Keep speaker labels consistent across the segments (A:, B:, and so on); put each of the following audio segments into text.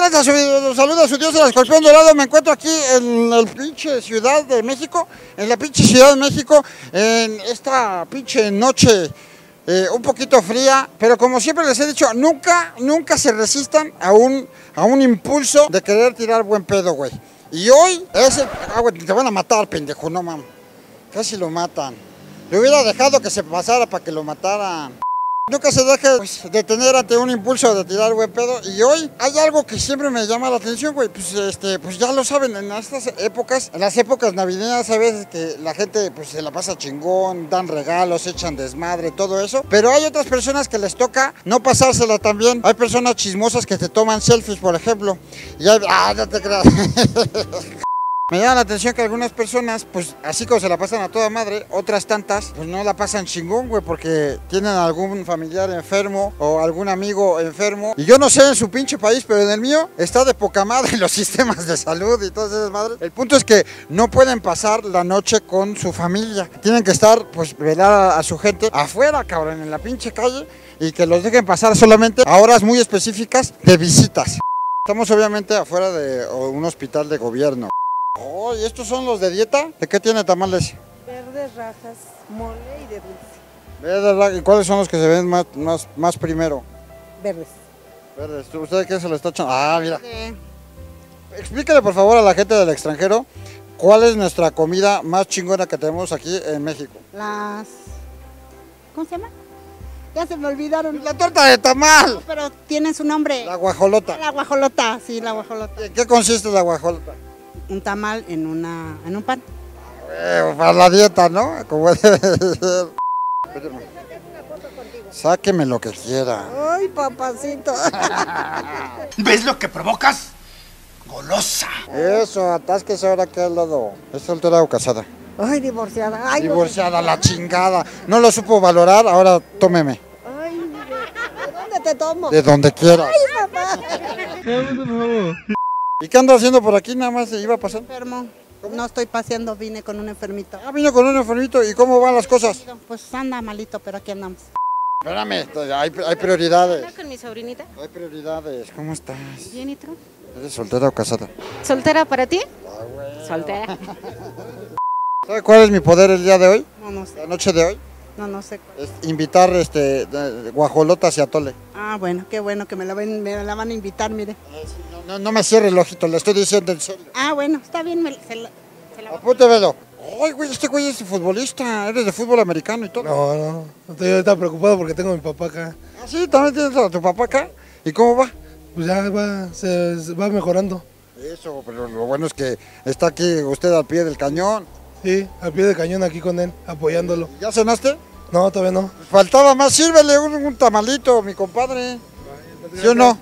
A: tranza? Su- Saluda a su dios el escorpión dorado. Me encuentro aquí en el pinche Ciudad de México, en la pinche Ciudad de México, en esta pinche noche eh, un poquito fría, pero como siempre les he dicho, nunca, nunca se resistan a un, a un impulso de querer tirar buen pedo, güey. Y hoy, ese, ah, güey, te van a matar, pendejo, no mames. Casi lo matan. Le hubiera dejado que se pasara para que lo mataran. Nunca se deje pues, detener ante un impulso de tirar buen pedo. Y hoy hay algo que siempre me llama la atención, güey. Pues, este, pues ya lo saben, en estas épocas, en las épocas navideñas, a veces que la gente pues, se la pasa chingón, dan regalos, echan desmadre, todo eso. Pero hay otras personas que les toca no pasársela tan bien. Hay personas chismosas que te toman selfies, por ejemplo. Y hay... Ah, no te creas. Me llama la atención que algunas personas, pues así como se la pasan a toda madre, otras tantas, pues no la pasan chingón, güey, porque tienen algún familiar enfermo o algún amigo enfermo. Y yo no sé en su pinche país, pero en el mío está de poca madre los sistemas de salud y todas esas madres. El punto es que no pueden pasar la noche con su familia. Tienen que estar, pues, velar a, su gente afuera, cabrón, en la pinche calle y que los dejen pasar solamente a horas muy específicas de visitas. Estamos obviamente afuera de un hospital de gobierno. Oh, ¿y estos son los de dieta? ¿De qué tiene tamales?
B: Verdes, rajas, mole y de dulce.
A: Verdes, ra- ¿Y cuáles son los que se ven más, más, más primero?
B: Verdes.
A: Verdes. ¿Usted qué se le está echando? Ah, mira. Explíquele por favor a la gente del extranjero cuál es nuestra comida más chingona que tenemos aquí en México.
B: Las... ¿Cómo se llama? Ya se me olvidaron.
A: La torta de tamal.
B: Pero tiene su nombre.
A: La guajolota.
B: La guajolota, sí, la guajolota.
A: ¿En qué consiste la guajolota?
B: Un tamal en, una, en un pan.
A: Eh, para la dieta, ¿no? Como debe de ser. Sáqueme lo que quiera.
B: Ay, papacito.
C: ¿Ves lo que provocas? Golosa.
A: Eso, atásquese ahora que al lado. ¿Es soltera o casada?
B: Ay, divorciada. Ay, no.
A: Divorciada, la chingada. No lo supo valorar, ahora tómeme.
B: Ay, ¿de, de dónde te tomo?
A: De donde quiera.
B: Ay, papá.
A: ¿Y qué anda haciendo por aquí? Nada más se iba pasando.
B: Enfermo. No estoy paseando, vine con un enfermito.
A: Ah, vino con un enfermito. ¿Y cómo van las cosas?
B: Pues anda malito, pero aquí andamos.
A: Espérame, hay, hay prioridades.
D: con mi sobrinita.
A: Hay prioridades. ¿Cómo estás?
D: Bien, ¿y tú?
A: ¿Eres soltera o casada?
D: ¿Soltera para ti? Soltera.
A: ¿Sabe cuál es mi poder el día de hoy?
B: No, no sé.
A: La noche de hoy.
B: No, no sé. cuál.
A: Es invitar este, guajolotas y atole.
B: Ah, bueno, qué bueno que me la, ven- me la van a invitar, mire.
A: No, no me cierre el ojito, le estoy diciendo en serio.
B: Ah, bueno, está bien, me, se la, se la-
A: Apúntemelo. Ay, güey, este güey es futbolista. Eres de fútbol americano y todo.
E: No, no, estoy ahorita preocupado porque tengo a mi papá acá.
A: Ah, sí, también tienes a tu papá acá. ¿Y cómo va?
E: Pues ya va, se, se va mejorando.
A: Eso, pero lo bueno es que está aquí usted al pie del cañón.
E: Sí, al pie de cañón aquí con él, apoyándolo.
A: ¿Ya cenaste?
E: No, todavía no.
A: Faltaba más, sírvele un, un tamalito, mi compadre. ¿Sí o no?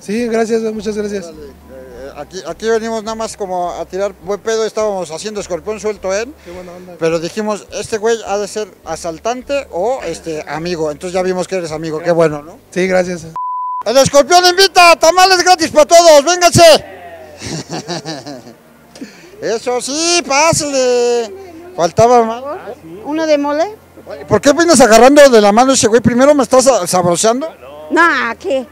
E: Sí, gracias, muchas gracias.
A: Eh, aquí, aquí venimos nada más como a tirar buen pedo, estábamos haciendo escorpión suelto él,
E: Qué buena onda.
A: pero dijimos, este güey ha de ser asaltante o este amigo, entonces ya vimos que eres amigo, qué bueno, ¿no?
E: Sí, gracias.
A: El escorpión invita, tamales gratis para todos, vénganse. Eso sí, pásale. Faltaba más.
B: ¿Uno de mole?
A: ¿Por qué vienes agarrando de la mano ese güey? Primero me estás sabroseando.
B: No, ¿qué?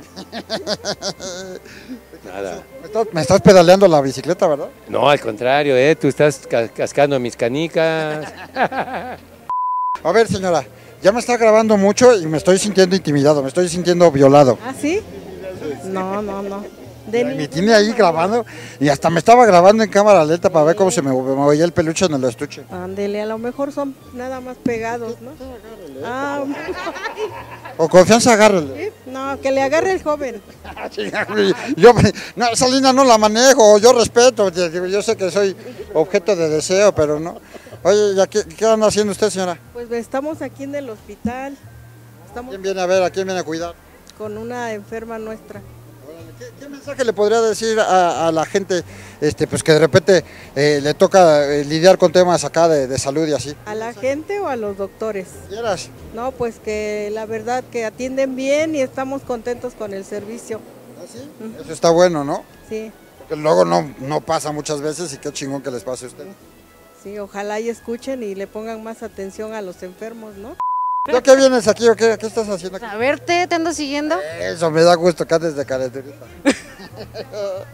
F: Nada.
A: Me estás, me estás pedaleando la bicicleta, ¿verdad?
F: No, al contrario, ¿eh? Tú estás ca- cascando mis canicas.
A: A ver, señora, ya me está grabando mucho y me estoy sintiendo intimidado, me estoy sintiendo violado.
B: ¿Ah, sí? No, no, no. De
A: Me
B: ni-
A: tiene ahí grabando y hasta me estaba grabando en cámara lenta para ver cómo se me, movía el peluche en el estuche.
B: Ándele, a lo mejor son nada más pegados, ¿no? Ah,
A: Con confianza, agárrele.
B: no, que le agarre el joven.
A: Yo, no, esa línea no la manejo, yo respeto, yo sé que soy objeto de deseo, pero no. Oye, ¿ya qué, qué anda haciendo usted, señora?
B: Pues estamos aquí en el hospital. Estamos
A: ¿Quién viene a ver? ¿A quién viene a cuidar?
B: con una enferma nuestra.
A: ¿Qué, qué mensaje le podría decir a, a la gente este, pues que de repente eh, le toca eh, lidiar con temas acá de, de salud y así?
B: ¿A la gente o a los doctores?
A: ¿Quieras?
B: No, pues que la verdad que atienden bien y estamos contentos con el servicio.
A: ¿Así? Eso está bueno, ¿no?
B: Sí,
A: Porque luego no, no pasa muchas veces y qué chingón que les pase a usted.
B: sí, ojalá y escuchen y le pongan más atención a los enfermos, ¿no?
A: ¿Tú qué vienes aquí o qué? ¿Qué estás haciendo aquí?
D: A verte, te ando siguiendo.
A: Eso, me da gusto que andes de caracterista.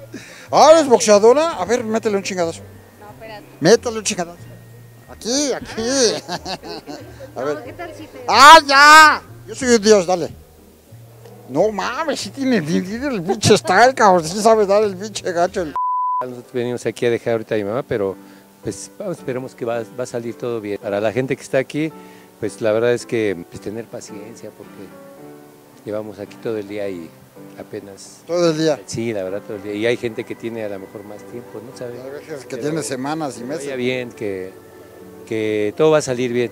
A: Ah, ¿eres boxeadora? A ver, métele un chingadazo. No, espérate. Métele un chingadazo. Aquí, aquí. A ver.
D: ¿Qué tal si te...
A: ¡Ah, ya! Yo soy un dios, dale. No mames, sí tiene, el pinche style, cabrón. Sí sabes dar el pinche gacho. el-
F: Nosotros venimos aquí a dejar ahorita a mi mamá, pero pues vamos, esperemos que va, va a salir todo bien. Para la gente que está aquí, pues la verdad es que pues, tener paciencia porque llevamos aquí todo el día y apenas...
A: Todo el día.
F: Sí, la verdad, todo el día. Y hay gente que tiene a lo mejor más tiempo, ¿no sabe?
A: Hay veces que tiene semanas y
F: que
A: meses.
F: bien, que, que todo va a salir bien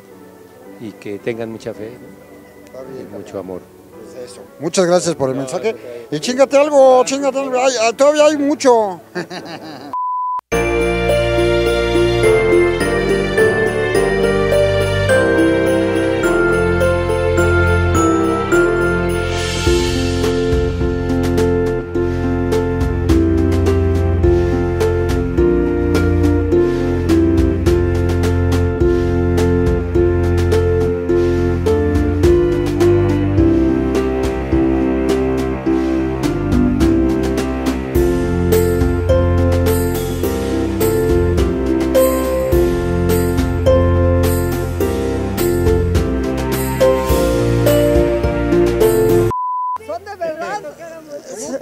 F: y que tengan mucha fe ¿no?
A: Está
F: y
A: bien,
F: mucho amor.
A: pues eso. Muchas gracias por el mensaje. Y chingate algo, chingate algo. Ay, ay, todavía hay mucho.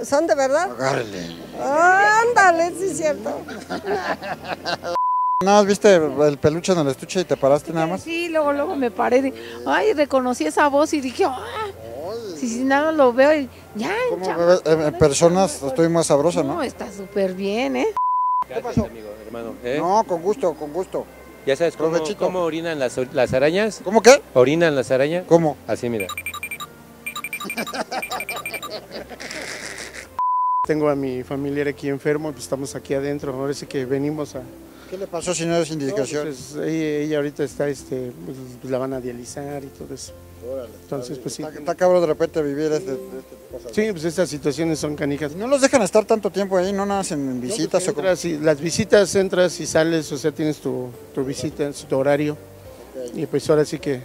B: ¿Son de verdad?
A: Agárrele.
B: Ándale, sí es cierto.
A: Nada más viste el peluche en el estuche y te paraste nada más.
G: Sí, luego, luego me paré y ay, reconocí esa voz y dije, ah, si, si nada lo veo y ya,
A: ¿Cómo bebé? En, en personas estoy más sabrosa,
G: no,
A: ¿no?
G: está súper bien, ¿eh?
F: Gracias, amigo, hermano. ¿eh?
A: No, con gusto, con gusto.
F: ¿Ya sabes cómo, cómo orinan las, las arañas?
A: ¿Cómo qué?
F: ¿Orinan las arañas?
A: ¿Cómo?
F: Así, mira.
H: Tengo a mi familiar aquí enfermo, pues estamos aquí adentro, ahora sí que venimos a...
A: ¿Qué le pasó, sin
H: No,
A: indicación?
H: pues, ella, ella ahorita está, este, pues, pues, la van a dializar y todo eso. Entonces, pues sí.
A: Está, está cabrón de repente vivir este, este cosas.
H: Sí, pues estas situaciones son canijas.
A: No los dejan estar tanto tiempo ahí, no nacen visitas o como...
H: Entras y- las visitas, entras y sales, o sea, tienes tu, tu visita, tu horario. Y pues ahora sí que,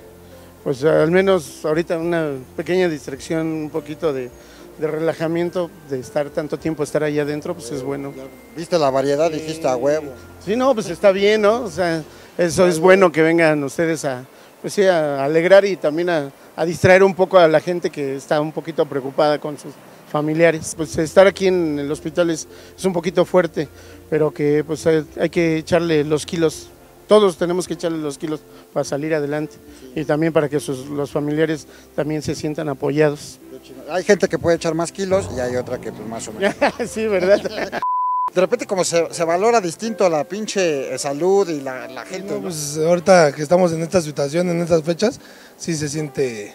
H: pues al menos ahorita una pequeña distracción, un poquito de, de relajamiento, de estar tanto tiempo, estar ahí adentro, pues es bueno.
A: Viste la variedad, dijiste a huevo.
H: Sí, no, pues está bien, ¿no? O sea, eso es bueno que vengan ustedes a, pues sí, a alegrar y también a, a distraer un poco a la gente que está un poquito preocupada con sus familiares. Pues estar aquí en el hospital es, es un poquito fuerte, pero que pues hay, hay que echarle los kilos. Todos tenemos que echarle los kilos para salir adelante y también para que sus, los familiares también se sientan apoyados.
A: Hay gente que puede echar más kilos y hay otra que pues más o menos.
H: sí, ¿verdad?
A: De repente como se, se valora distinto la pinche salud y la, la gente,
E: No,
A: ¿no?
E: pues ahorita que estamos en esta situación, en estas fechas, sí se siente,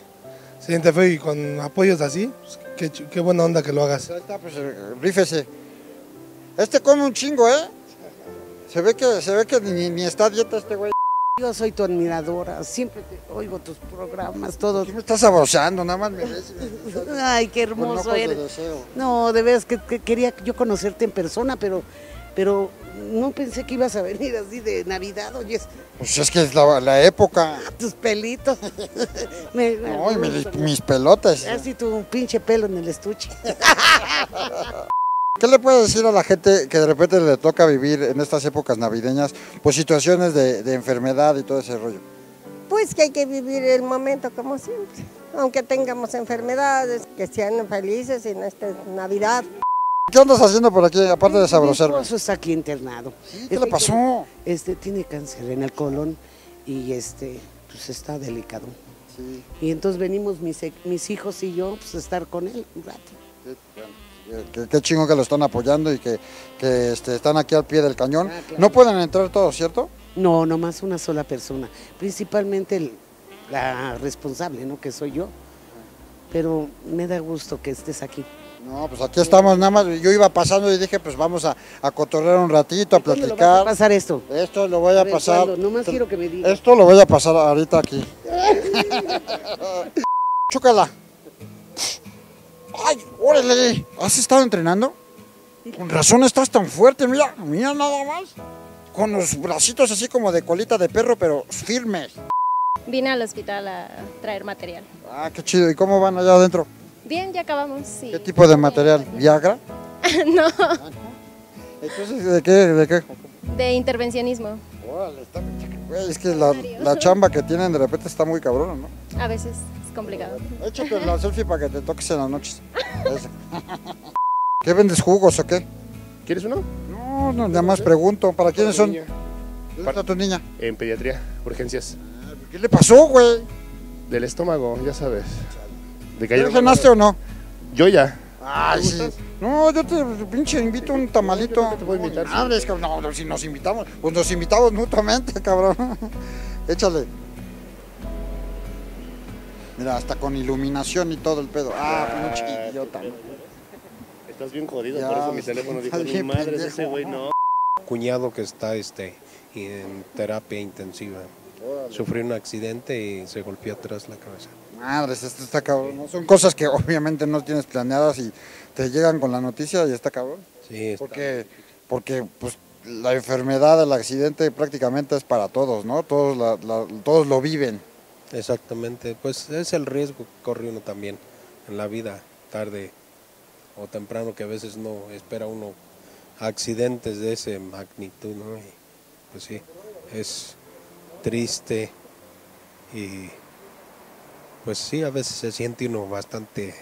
E: se siente feo y con apoyos así, pues, qué, qué buena onda que lo hagas.
A: Ahí está, pues eh, rífese. Este come un chingo, ¿eh? Se ve que, se ve que ni, ni está a dieta este güey.
I: Yo soy tu admiradora, siempre te oigo tus programas, todos.
A: ¿Qué me estás saboreando? Nada más me ves. y me-
I: Ay, qué hermoso
A: de
I: eres.
A: deseo.
I: No, de veras que, que quería yo conocerte en persona, pero, pero no pensé que ibas a venir así de Navidad, oyes,
A: Pues es que es la, la época.
I: tus pelitos. Me-
A: No, y mi- mis pelotas.
I: Así tu pinche pelo en el estuche.
A: ¿Qué le puedes decir a la gente que de repente le toca vivir en estas épocas navideñas, pues situaciones de, de enfermedad y todo ese rollo?
B: Pues que hay que vivir el momento como siempre. Aunque tengamos enfermedades, que sean felices en esta Navidad.
A: ¿Qué andas haciendo por aquí, aparte de
I: Mi
A: sabrosarme?
I: esposo está aquí internado.
A: ¿Qué le pasó?
I: Este tiene cáncer en el colon y este pues está delicado. Y entonces venimos mis, mis hijos y yo pues a estar con él un rato.
A: Qué, chingo que lo están apoyando y que, que, este, están aquí al pie del cañón.
I: Ah, claro.
A: No pueden entrar todos, ¿cierto?
I: No, nomás una sola persona, principalmente el- la responsable, ¿no? Que soy yo. Pero me da gusto que estés aquí.
A: No, pues aquí estamos nada más. Yo iba pasando y dije, pues vamos a, a cotorrear un ratito, a
I: ¿Cuándo lo vas a
A: platicar.
I: pasar esto?
A: Esto lo voy a,
I: ver,
A: pasar.
I: ¿cuándo? Nomás quiero que me digas.
A: Esto lo voy a pasar ahorita aquí. Chúcala. Ay, órale. ¿Has estado entrenando? Con razón estás tan fuerte, mira, mira nada más. Con los bracitos así como de colita de perro, pero firmes.
J: Vine al hospital a traer material.
A: Ah, qué chido. ¿Y cómo van allá adentro?
J: Bien, ya acabamos. Sí.
A: ¿Qué tipo de material? ¿Viagra?
J: no,
A: Entonces, ¿de qué? ¿De qué?
J: de intervencionismo.
A: Órale, está- es que la, la chamba que tienen de repente está muy cabrona, ¿no?
J: A veces es complicado.
A: Échate la selfie para que te toques en las noches. ¿Qué vendes jugos o qué?
K: ¿Quieres uno?
A: No, no, nada más pregunto. ¿Para quiénes son?
K: niña.
A: ¿Dónde está tu niña?
K: En pediatría, urgencias.
A: ¿Qué le pasó, güey?
K: Del estómago, ya sabes. De
A: ¿Ya cenaste o no?
K: Yo ya.
A: Ay, sí. No, yo te pinche invito un tamalito. te puedo invitar. No, no, si nos invitamos, pues nos invitamos mutuamente, cabrón. Échale. Mira, hasta con iluminación y todo el pedo. Ah, pinche idiota.
K: Estás bien jodido,
A: Ya,
K: por eso mi teléfono dijo, madres,
A: pendejo".
K: ese güey no.
L: cuñado que está este, en terapia intensiva. Sufrió un accidente y se golpeó atrás la cabeza.
A: Madres, esto está cabrón. ¿no? Son cosas que obviamente no tienes planeadas y te llegan con la noticia y está cabrón.
L: Sí, está-
A: Porque, porque pues, la enfermedad, el accidente prácticamente es para todos, ¿no? Todos, la- la- todos lo viven.
L: Exactamente, pues es el riesgo que corre uno también en la vida, tarde o temprano, que a veces no espera uno accidentes de ese magnitud, ¿no? Y, pues sí, es triste y pues sí, a veces se siente uno bastante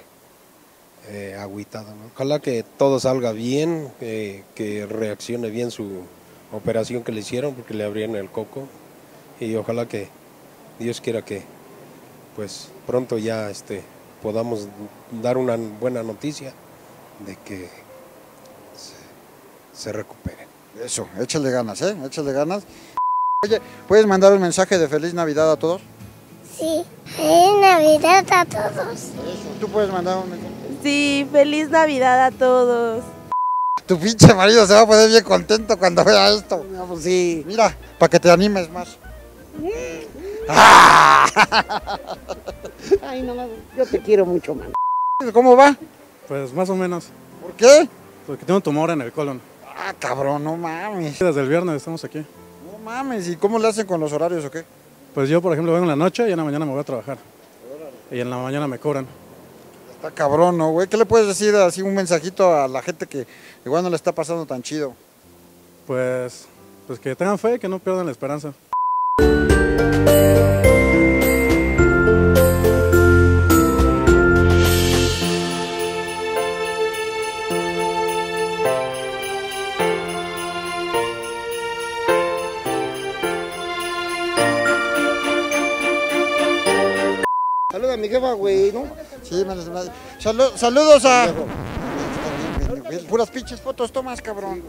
L: eh, agüitado, ¿no? Ojalá que todo salga bien, eh, que reaccione bien su operación que le hicieron, porque le abrieron el coco y ojalá que Dios quiera que pues pronto ya este podamos dar una buena noticia de que se, se recupere.
A: Eso, échale ganas, ¿eh? Échale ganas. Oye, ¿puedes mandar un mensaje de feliz Navidad a todos?
M: Sí, feliz Navidad a todos.
A: Tú puedes mandar un mensaje.
N: Sí, feliz Navidad a todos.
A: Tu pinche marido se va a poner bien contento cuando vea esto.
I: sí.
A: Mira, para que te animes más.
I: Ay, no, yo te quiero mucho, man.
A: ¿Cómo va?
O: Pues más o menos.
A: ¿Por qué?
O: Porque tengo un tumor en el colon.
A: Ah, cabrón, no mames.
O: Desde el viernes estamos aquí.
A: No mames, ¿y cómo le hacen con los horarios o qué?
O: Pues yo, por ejemplo, vengo en la noche y en la mañana me voy a trabajar. Y en la mañana me cobran.
A: Está cabrón, ¿no, güey? ¿Qué le puedes decir así un mensajito a la gente que igual no le está pasando tan chido?
O: Pues, pues que tengan fe y que no pierdan la esperanza.
A: Saluda a mi jefa, güey, ¿no? Sí, me las- me- Salu- saludos a... Puras pinches fotos tomas, cabrón.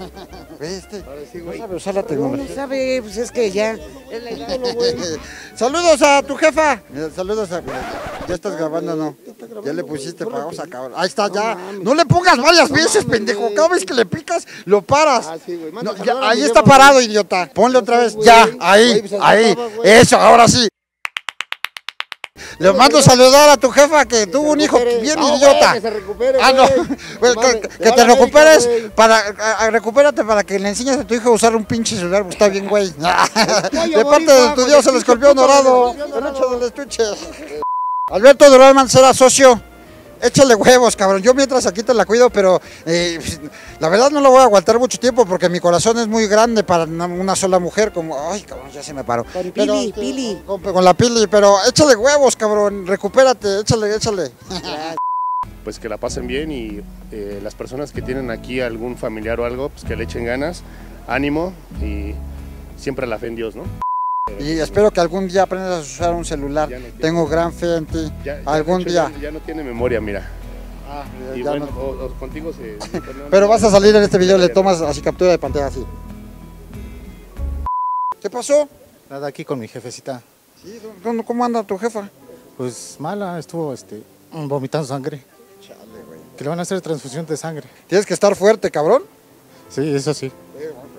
A: Ve este. No sabe usar la
I: No,
A: tecnología.
I: no sabe, pues es que ya. Es la edad, güey.
A: Saludos a tu jefa. Saludos a. Ya estás grabando, ¿no? Ya le pusiste pausa, cabrón. Ahí está, ya. No le pongas varias veces, pendejo. Cada vez que le picas, lo paras. No, ya, ahí está parado, idiota. Ponle otra vez. Ya, ahí, ahí. Eso, ahora sí. Le mando saludar a tu jefa que tuvo un hijo bien
I: No,
A: idiota.
I: que se recupere,
A: Ah, no. Pues, que, te recuperes
I: América,
A: para a- a- recupérate para que le enseñes a tu hijo a usar un pinche celular, pues está bien, güey. De parte de tu dios el escorpión dorado, el hecho del estuche. Alberto Durán Mancera, socio. Échale huevos, cabrón. Yo mientras aquí te la cuido, pero eh, la verdad no lo voy a aguantar mucho tiempo porque mi corazón es muy grande para una, sola mujer. Como, ay, cabrón, ya se me paró. Con
I: Pili, Pili.
A: Con, con la pili, pero échale huevos, cabrón. Recupérate, échale, échale.
K: Pues que la pasen bien y eh, las personas que tienen aquí algún familiar o algo, pues que le echen ganas, ánimo y siempre la fe en Dios, ¿no?
A: Y espero que algún día aprendas a usar un celular. Tengo gran fe en ti.
K: Ya- ya,
A: algún
K: hecho,
A: día.
K: Ya, ya no tiene memoria, mira. y
A: ya
K: bueno,
A: no.
K: o- o contigo se...
A: Pero vas a salir en este video, le tomas así captura de pantalla así. ¿Qué pasó?
P: Nada, aquí con mi jefecita.
A: Sí, ¿cómo- ¿Cómo anda tu jefa?
P: Pues mala, estuvo este, vomitando sangre. Que le van a hacer transfusión de sangre.
A: Tienes que estar fuerte, cabrón.
P: Sí, eso sí.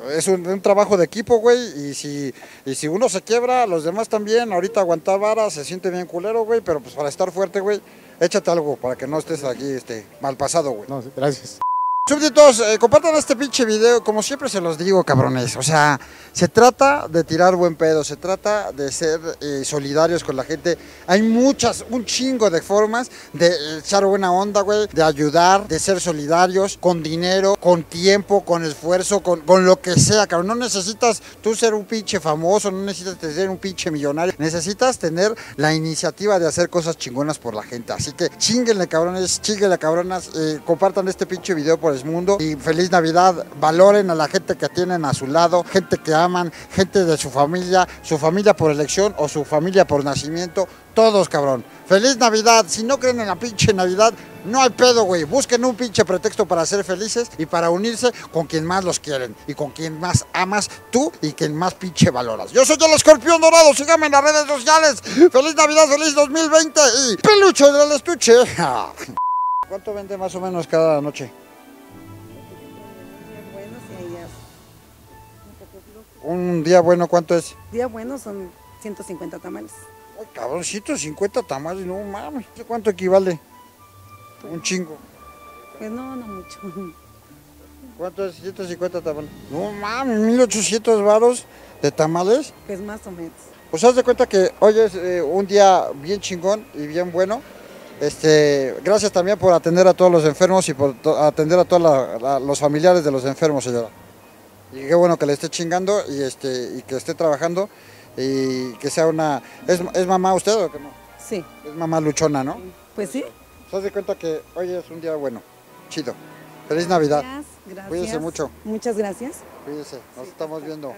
A: Es un, un trabajo de equipo, güey. Y si, y si uno se quiebra, los demás también. Ahorita aguantar vara se siente bien culero, güey. Pero pues para estar fuerte, güey, échate algo para que no estés aquí este, mal pasado, güey.
P: No, gracias.
A: Súbditos, eh, compartan este pinche video, como siempre se los digo, cabrones. O sea, se trata de tirar buen pedo, se trata de ser eh, solidarios con la gente. Hay muchas, un chingo de formas de echar buena onda, güey, de ayudar, de ser solidarios, con dinero, con tiempo, con esfuerzo, con, con lo que sea, cabrón. No necesitas tú ser un pinche famoso, no necesitas ser un pinche millonario. Necesitas tener la iniciativa de hacer cosas chingonas por la gente. Así que chinguenle, cabrones, chinguenle, cabronas. eh, compartan este pinche video por mundo y feliz Navidad. Valoren a la gente que tienen a su lado, gente que aman, gente de su familia, su familia por elección o su familia por nacimiento. Todos, cabrón. Feliz Navidad. Si no creen en la pinche Navidad, no hay pedo, güey. Busquen un pinche pretexto para ser felices y para unirse con quien más los quieren y con quien más amas tú y quien más pinche valoras. Yo soy el escorpión dorado. Síganme en las redes sociales. Feliz Navidad, feliz 2020 y peluche del estuche. ¿Cuánto vende más o menos cada noche? Un día bueno, ¿cuánto es?
Q: Día bueno son 150 tamales.
A: Ay, cabrón, 150 tamales, no mames. ¿Cuánto equivale? Un chingo.
Q: Pues no, no mucho.
A: ¿Cuánto es 150 tamales? No mames, 1800 varos de tamales.
Q: Pues más o menos.
A: Pues haz de cuenta que hoy es eh, un día bien chingón y bien bueno. Este, gracias también por atender a todos los enfermos y por atender a todos los familiares de los enfermos, señora. Y qué bueno que le esté chingando y, este, y que esté trabajando y que sea una... ¿Es, es mamá usted o que no?
Q: Sí.
A: Es mamá luchona, ¿no?
Q: Pues sí.
A: Se de cuenta que hoy es un día bueno, chido. Feliz Navidad.
Q: Gracias, gracias.
A: Cuídese mucho.
Q: Muchas gracias.
A: Cuídese, nos estamos viendo.